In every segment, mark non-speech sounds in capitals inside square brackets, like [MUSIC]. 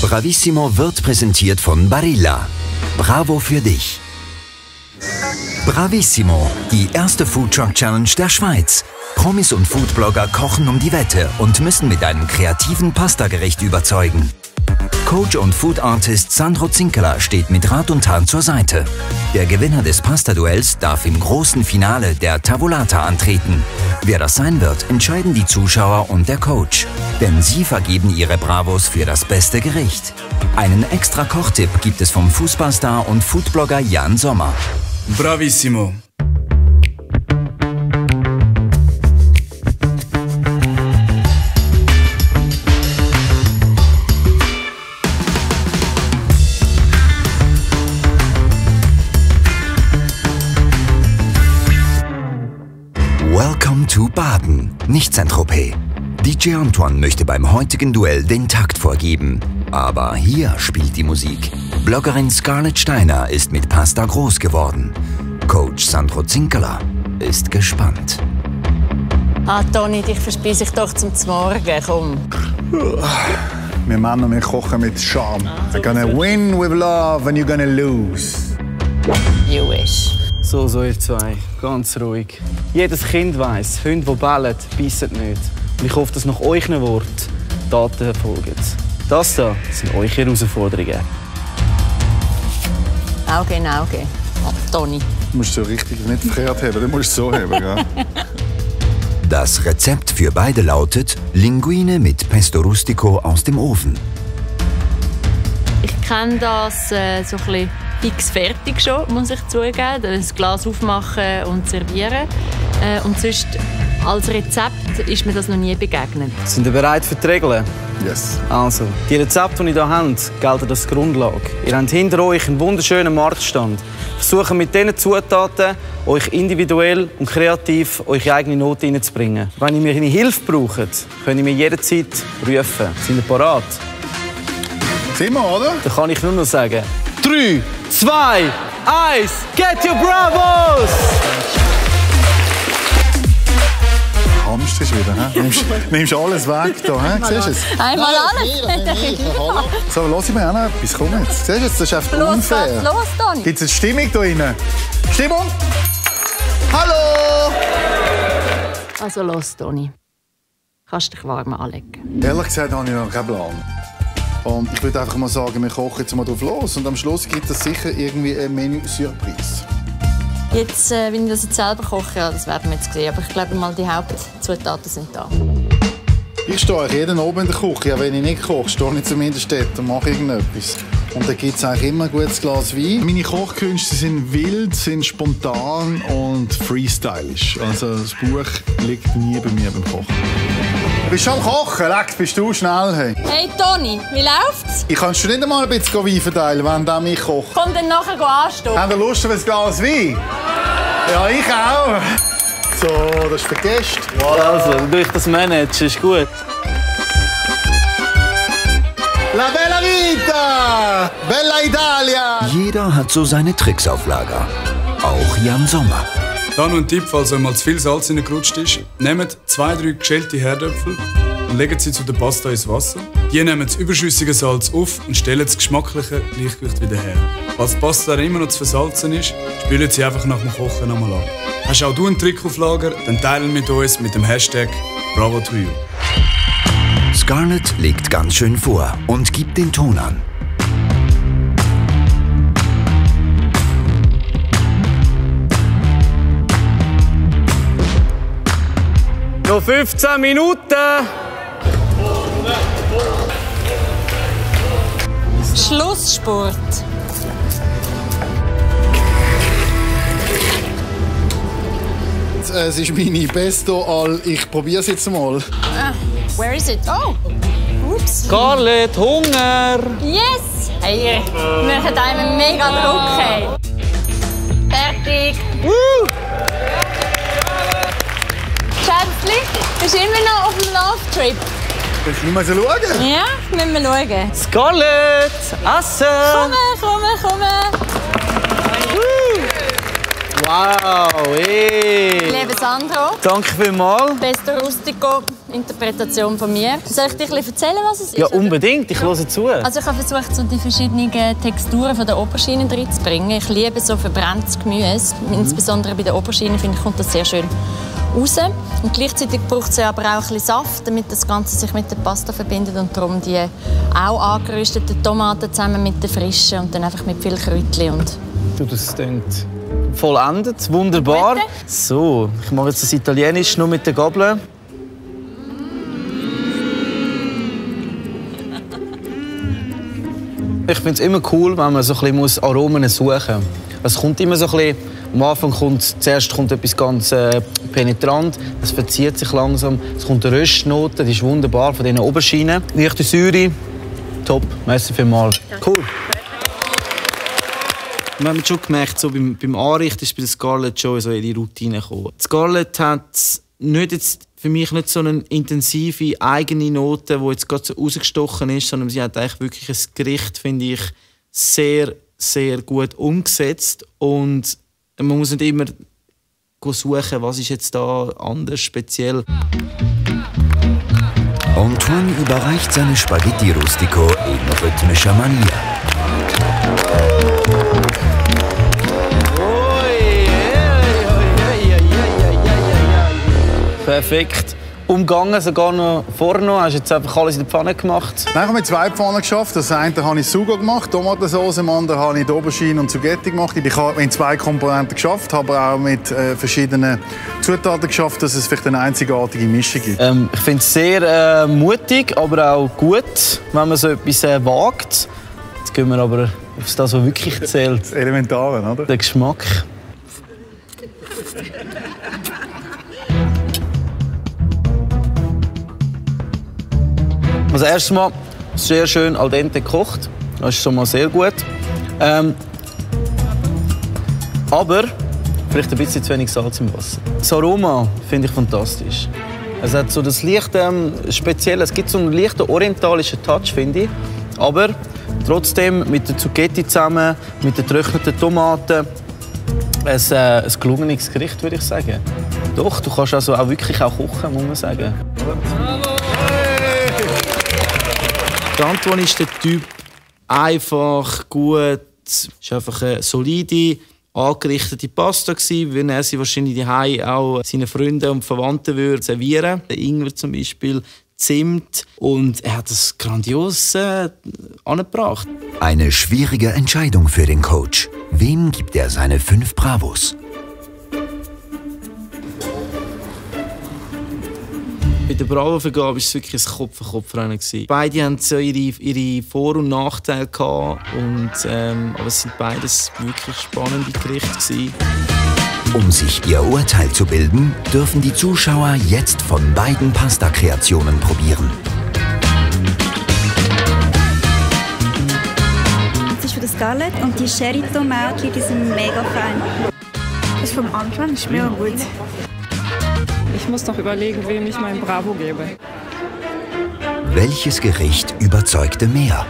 Bravissimo wird präsentiert von Barilla. Bravo für dich. Bravissimo, die erste Foodtruck Challenge der Schweiz. Promis und Foodblogger kochen um die Wette und müssen mit einem kreativen Pastagericht überzeugen. Coach und Food Artist Sandro Zinkeler steht mit Rat und Tat zur Seite. Der Gewinner des Pasta-Duells darf im großen Finale der Tavolata antreten. Wer das sein wird, entscheiden die Zuschauer und der Coach. Denn sie vergeben ihre Bravos für das beste Gericht. Einen extra Kochtipp gibt es vom Fußballstar und Foodblogger Jan Sommer. Bravissimo. Nicht Saint-Tropez. DJ Antoine möchte beim heutigen Duell den Takt vorgeben. Aber hier spielt die Musik. Bloggerin Scarlett Steiner ist mit Pasta groß geworden. Coach Sandro Zinkeler ist gespannt. Ah, Toni, dich verspeise ich doch zum Morgen. Komm. Wir Männer, wir kochen mit Charme. You're gonna win with love and you're gonna lose. You wish. So, so ihr zwei. Ganz ruhig. Jedes Kind weiß, Hunde, die bellen, beißen nicht. Und ich hoffe, dass nach euren Worten Taten folgen. Das hier sind eure Herausforderungen. Auge in Auge. Oh, Toni. Du musst so richtig nicht verkehrt haben, du musst so haben. Gell? [LAUGHS] Das Rezept für beide lautet Linguine mit Pesto Rustico aus dem Ofen. Ich kenne das äh, so ein bisschen fix fertig schon, muss ich zugeben. Das Glas aufmachen und servieren. Äh, und sonst als Rezept ist mir das noch nie begegnet. Sind ihr bereit für die Regeln? Yes. Also, die Rezepte, die ihr hier habt, gelten als Grundlage. Ihr habt hinter euch einen wunderschönen Marktstand. Versucht mit diesen Zutaten, euch individuell und kreativ eure eigene Note reinzubringen. Wenn ihr meine Hilfe braucht, könnt ihr mir jederzeit rufen. Sind ihr bereit? Sind wir, oder? Dann kann ich nur noch sagen: 3, 2, 1, get your Bravos! Hamster ist wieder. He? Nimmst, nimmst alles weg hier. He? Siehst du es? Einmal alles. So, lass ich mir auch noch etwas. Komm jetzt. Siehst du, das ist einfach Los, unfair. was los, Toni? Gibt es eine Stimmung hier drin? Stimmung? Hallo! Also los, Toni. Kannst dich warm anlegen. Ehrlich gesagt habe ich noch keinen Plan. Und ich würde einfach mal sagen, wir kochen jetzt mal drauf los. Und am Schluss gibt es sicher irgendwie ein Menü-Surprise. Jetzt, äh, wenn ich das jetzt selber koche, ja, das werden wir jetzt sehen. Aber ich glaube mal, die Hauptzutaten sind da. Ich stehe eigentlich jeden Abend in der Küche. Auch wenn ich nicht koche, stehe ich zumindest dort und mache irgendetwas. Und da gibt es eigentlich immer ein gutes Glas Wein. Meine Kochkünste sind wild, sind spontan und freestylisch. Also das Buch liegt nie bei mir beim Kochen. Bist du schon am Kochen? Leck, bist du schnell. Hey. Hey Toni, wie läuft's? Ich kannst du nicht einmal ein bisschen Wein verteilen, wenn der mich kocht? Komm dann nachher anstoßen. Habt ihr Lust auf ein Glas Wein? Ja, ich auch. So, das ist für Gäste. Also, durch das Managen ist gut. La bella vita! Bella Italia! Jeder hat so seine Tricks auf Lager. Auch Jan Sommer. Dann noch ein Tipp, falls euch mal zu viel Salz reingerutscht ist. Nehmt zwei, drei geschälte Herdöpfel und legt sie zu der Pasta ins Wasser. Die nehmen das überschüssige Salz auf und stellen das geschmackliche Gleichgewicht wieder her. Falls die Pasta immer noch zu versalzen ist, spülen sie einfach nach dem Kochen nochmal ab. Hast auch du einen Trick auf Lager? Dann teilen mit uns mit dem Hashtag Bravo to you. Scarlett legt ganz schön vor und gibt den Ton an. Noch 15 Minuten! Schlusssport. Es ist meine Pesto all. Ich probiere es jetzt mal. Where is it? Oh! Ups. Scarlett, Hunger! Yes! Hey, wir machen einem mega Druck. Hey. Fertig. Schätzli, bist du immer noch auf dem Love-Trip? Willst du mal so schauen? Ja, müssen wir schauen. Scarlett, Essen! Komm, komm, komm. Wow, ey! Liebe Sandro, Danke vielmals. Pesto Rustico Interpretation von mir. Soll ich dir erzählen, was es ist? Ja, unbedingt. Ich höre zu. Also ich habe versucht, so die verschiedenen Texturen von der Oberschiene reinzubringen. Ich liebe so verbranntes Gemüse. Insbesondere bei der Oberschiene finde ich, kommt das sehr schön raus. Und gleichzeitig braucht es aber auch ein bisschen Saft, damit das Ganze sich mit der Pasta verbindet und darum die auch angerösteten Tomaten zusammen mit den frischen und dann einfach mit viel Kräutchen und Du, das klingt vollendet. Wunderbar. Bitte? So, ich mache jetzt das Italienisch nur mit der Gabel. Ich finde es immer cool, wenn man so ein bisschen Aromen suchen muss. Es kommt immer so ein bisschen, am Anfang kommt zuerst kommt etwas ganz äh, penetrant, es verzieht sich langsam, es kommt eine Röstnote, die ist wunderbar von diesen Oberschienen. Leichte Säure, top, merci vielmals. Cool. Wir haben schon gemerkt, so beim, beim Anrichten ist bei der Scarlett schon so in die Routine gekommen. Die Scarlett hat nicht jetzt für mich nicht so eine intensive eigene Note, die jetzt gerade so rausgestochen ist, sondern sie hat eigentlich wirklich ein Gericht, finde ich, sehr, sehr gut umgesetzt. Und man muss nicht immer suchen, was ist jetzt da anders, speziell. Antoine überreicht seine Spaghetti Rustico in rhythmischer Manier. Perfekt. Umgangen, sogar noch vorne. Hast du jetzt einfach alles in der Pfanne gemacht? Nein, ich habe mit zwei Pfannen geschafft. Das eine habe ich Sugo gemacht, Tomatensauce, im anderen habe ich Aubergine und Zugetti gemacht. Ich habe in zwei Komponenten geschafft, habe auch mit äh, verschiedenen Zutaten geschafft, dass es vielleicht eine einzigartige Mischung gibt. Ähm, ich finde es sehr äh, mutig, aber auch gut, wenn man so etwas äh, wagt. Jetzt gehen wir aber auf das, was wirklich zählt. Das Elementare, oder? Der Geschmack. Also erstmal sehr schön al dente gekocht. Das ist schon mal sehr gut. Ähm, aber vielleicht ein bisschen zu wenig Salz im Wasser. Das Aroma finde ich fantastisch. Es hat so das leichte, ähm, speziell, es gibt so einen leichten orientalischen Touch, finde ich. Aber trotzdem mit der Zucchetti zusammen, mit den getrockneten Tomaten, ein, äh, ein gelungenes Gericht, würde ich sagen. Doch, du kannst also auch wirklich auch kochen, muss man sagen. Der Antoine ist der Typ einfach, gut, ist einfach eine solide, angerichtete Pasta gsi, wie er sie wahrscheinlich die auch seinen Freunden und Verwandten würde servieren. Der Ingwer zum Beispiel, Zimt und er hat das grandios äh, angebracht. Eine schwierige Entscheidung für den Coach. Wem gibt er seine fünf Bravos? Bei der Bravo-Vergabe war es wirklich ein Kopf-an-Kopf-Rennen. gewesen. Beide hatten so ihre, ihre Vor- und Nachteile. Gehabt und, ähm, aber es sind beides wirklich spannende Gerichte. Gewesen. Um sich ihr Urteil zu bilden, dürfen die Zuschauer jetzt von beiden Pasta-Kreationen probieren. Das ist von der Scarlett und die Sherry-Tomaten, die sind mega fein. Das vom Antoine ist mega gut. Ich muss noch überlegen, wem ich mein Bravo gebe. Welches Gericht überzeugte mehr?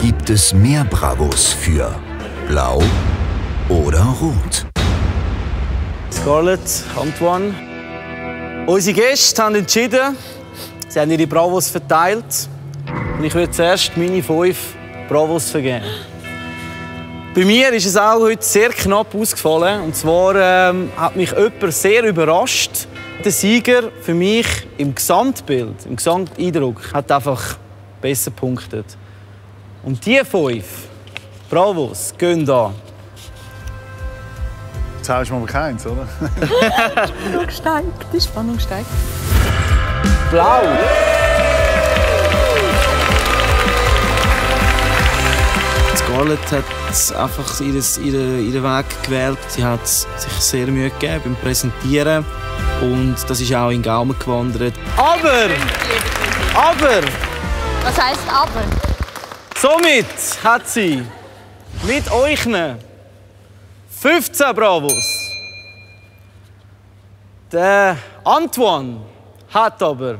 Gibt es mehr Bravos für Blau oder Rot? Scarlett, Antoine. Unsere Gäste haben entschieden, sie haben ihre Bravos verteilt. Und ich würde zuerst meine fünf Bravos vergeben. Bei mir ist es auch heute sehr knapp ausgefallen. Und zwar ähm, hat mich jemand sehr überrascht. Der Sieger für mich im Gesamtbild, im Gesamteindruck, hat einfach besser punktet. Und die fünf Bravos gehen da. Jetzt hast du mal keins, oder? Spannung steigt, die Spannung steigt. Blau. Scarlett hat einfach ihren, ihren, ihren Weg gewählt. Sie hat sich sehr Mühe gegeben beim Präsentieren. Und das ist auch in Gaumen gewandert. Aber, aber, Was heisst aber? somit hat sie mit euch 15 Bravos. Der Antoine hat aber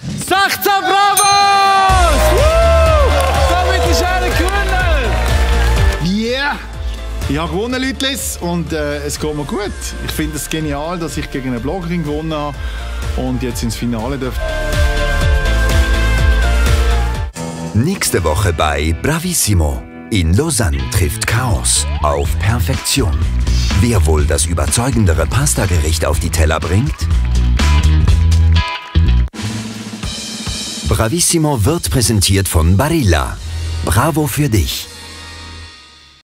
16 Bravos! Ich habe gewonnen, Leute, und äh, es geht mir gut. Ich finde es genial, dass ich gegen eine Bloggerin gewonnen habe und jetzt ins Finale darf. Nächste Woche bei Bravissimo. In Lausanne trifft Chaos auf Perfektion. Wer wohl das überzeugendere Pastagericht auf die Teller bringt? Bravissimo wird präsentiert von Barilla. Bravo für dich.